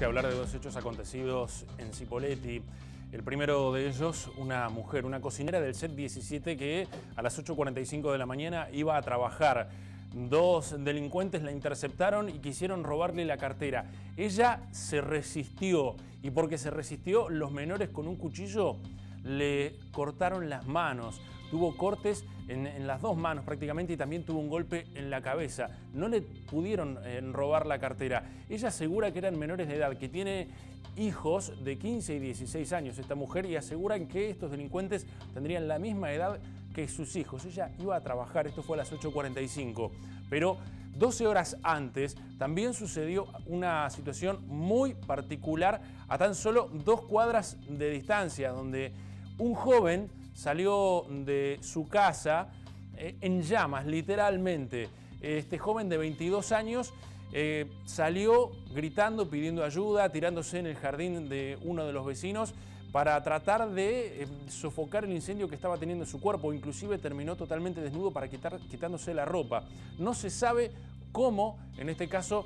que hablar de dos hechos acontecidos en Cipolletti. El primero de ellos, una mujer, una cocinera del set 17 que a las 8.45 de la mañana iba a trabajar. Dos delincuentes la interceptaron y quisieron robarle la cartera. Ella se resistió y porque se resistió, los menores con un cuchillo le cortaron las manos. Tuvo cortes en, las dos manos prácticamente y también tuvo un golpe en la cabeza. No le pudieron eh, robar la cartera. Ella asegura que eran menores de edad, que tiene hijos de 15 y 16 años esta mujer y aseguran que estos delincuentes tendrían la misma edad que sus hijos. Ella iba a trabajar, esto fue a las 8.45, pero 12 horas antes también sucedió una situación muy particular a tan solo dos cuadras de distancia, donde un joven salió de su casa eh, en llamas, literalmente. Este joven de 22 años eh, salió gritando, pidiendo ayuda, tirándose en el jardín de uno de los vecinos para tratar de eh, sofocar el incendio que estaba teniendo en su cuerpo. Inclusive terminó totalmente desnudo para quitar, quitándose la ropa. No se sabe cómo, en este caso,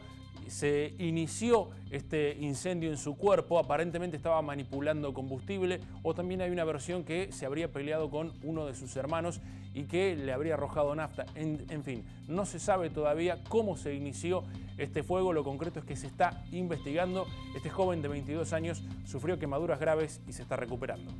se inició este incendio en su cuerpo, aparentemente estaba manipulando combustible o también hay una versión que se habría peleado con uno de sus hermanos y que le habría arrojado nafta. En, fin, no se sabe todavía cómo se inició este fuego, lo concreto es que se está investigando. Este joven de 22 años sufrió quemaduras graves y se está recuperando.